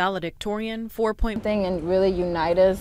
Valedictorian, four point thing and really unite us